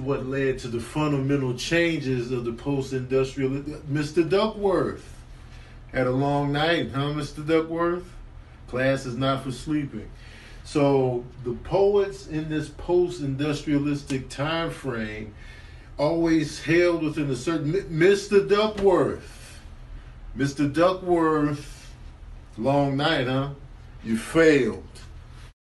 what led to the fundamental changes of the post-industrial. Mr. Duckworth had a long night, huh, Mr. Duckworth? Class is not for sleeping. So the poets in this post-industrialistic time frame always held within a certain Mr. Duckworth. Mr. Duckworth, long night, huh? You failed.